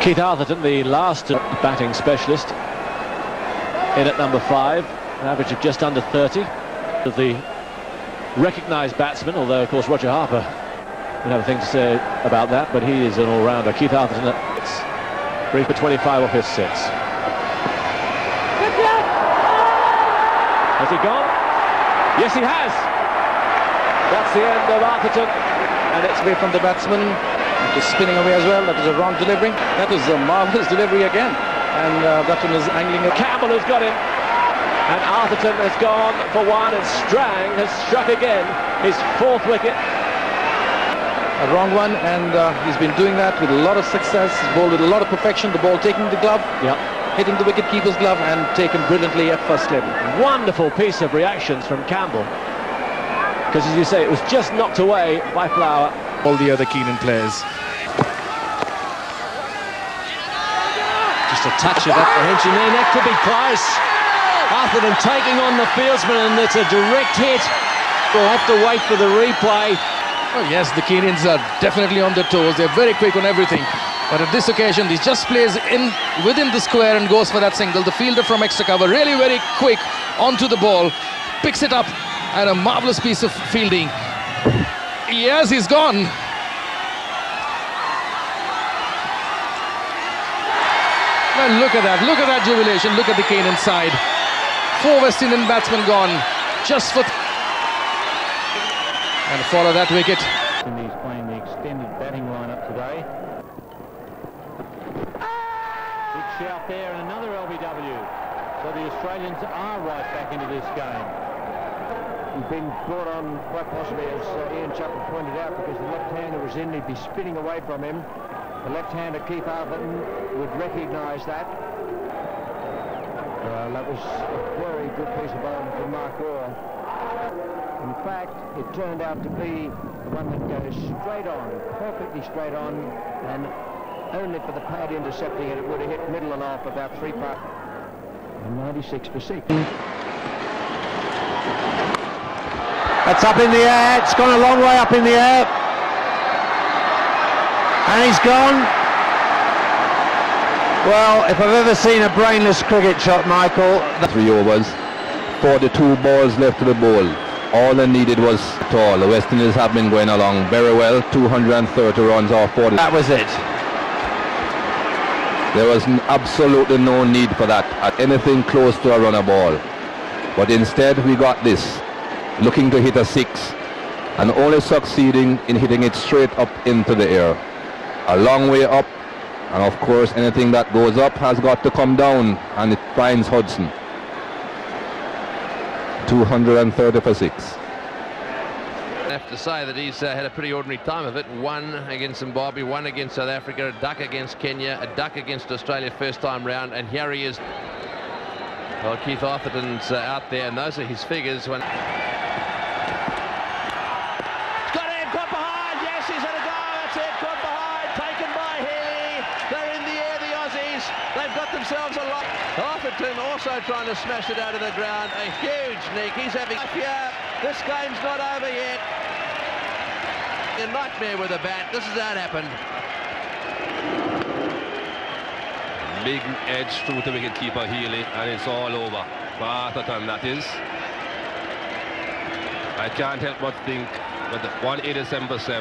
Keith Arthurton, the last batting specialist, in at number five, an average of just under 30. Of the recognised batsman, although of course Roger Harper would have a thing to say about that, but he is an all-rounder. Keith Arthurton at brief for 25 off his six. Has he gone? Yes, he has. That's the end of Arthurton, and it's away from the batsman. Just spinning away as well. That was a wrong delivery. That was a marvellous delivery again. And uh, that one is angling. Campbell has got him. And Arthurton has gone for one, and Strang has struck again. His fourth wicket. A wrong one, and uh, he's been doing that with a lot of success. He's bowled with a lot of perfection. The ball taking the glove, yep. hitting the wicket-keeper's glove, and taken brilliantly at first level. Wonderful piece of reactions from Campbell. Because, as you say, it was just knocked away by Flower. All the other Kenyan players. Just a touch of apprehension there. That could be close. Arthurton taking on the fieldsman, and it's a direct hit. We'll have to wait for the replay. Oh, yes, the Kenyans are definitely on their toes. They're very quick on everything. But at this occasion, he just plays in within the square and goes for that single. The fielder from extra cover, really very quick onto the ball, picks it up, and a marvelous piece of fielding. Yes, he's gone. And look at that, look at that jubilation, look at the Kenyan side. Four West Indian batsmen gone, just for... And follow that wicket. And He's playing the extended batting lineup today. Big shout there and another LBW. So the Australians are right back into this game. He's been brought on quite possibly, as uh, Ian Chappell pointed out, because the left-hander was in, he'd be spinning away from him. The left-hander Keith Arthurton would recognise that. Well, that was a very good piece of bowling from Mark Roy. In fact, it turned out to be the one that goes straight on, perfectly straight on, and only for the pad intercepting it, it would have hit middle and off about three parts. 96 for six. That's up in the air. It's gone a long way up in the air. And he's gone. Well, if I've ever seen a brainless cricket shot, Michael... Three overs, 42 balls left to the bowl. All they needed was tall. The West Indies have been going along very well. 230 runs off 40. That was it. There was absolutely no need for that at anything close to a runner ball. But instead we got this, looking to hit a six and only succeeding in hitting it straight up into the air. A long way up and of course anything that goes up has got to come down and it finds Hudson. 230 for six. I have to say that he's uh, had a pretty ordinary time of it. One against Zimbabwe, one against South Africa, a duck against Kenya, a duck against Australia first time round, and here he is. Well, Keith Arthurton's uh, out there, and those are his figures. When got him, caught behind. Yes, he's had a go. That's it, caught behind, taken by Healy. They're in the air, the Aussies. They've got themselves a lot. Arthurton also trying to smash it out of the ground. A huge nick. He's having here. This game's not over yet. A nightmare with a bat. This is how it happened. Big edge through to wicket keeper Healy, and it's all over. For Arthurton, that is. I can't help but think, but 187 percent.